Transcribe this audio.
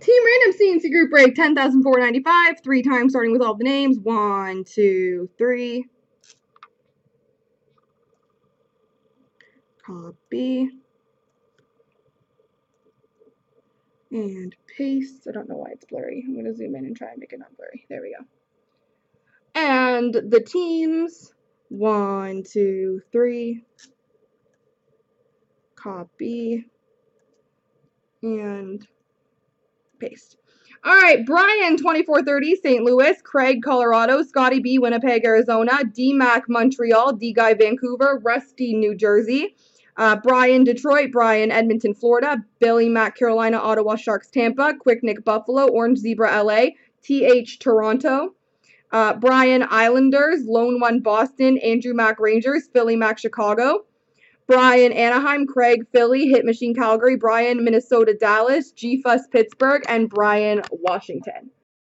Team Random CNC Group Break 10,495. Three times starting with all the names. One, two, three. Copy. And paste. I don't know why it's blurry. I'm going to zoom in and try and make it not blurry. There we go. And the teams. One, two, three. Copy. And paste. All right, Brian, 2430, St. Louis. Craig, Colorado. Scotty B, Winnipeg, Arizona. D Mac, Montreal. D Guy, Vancouver. Rusty, New Jersey. Uh, Brian, Detroit. Brian, Edmonton, Florida. Billy, Mac, Carolina. Ottawa Sharks, Tampa. Quick Nick, Buffalo. Orange Zebra, LA. TH, Toronto. Uh, Brian, Islanders. Lone One, Boston. Andrew Mac, Rangers. Philly, Mac, Chicago. Brian Anaheim, Craig Philly, Hit Machine Calgary, Brian Minnesota Dallas, G Fuss Pittsburgh, and Brian Washington.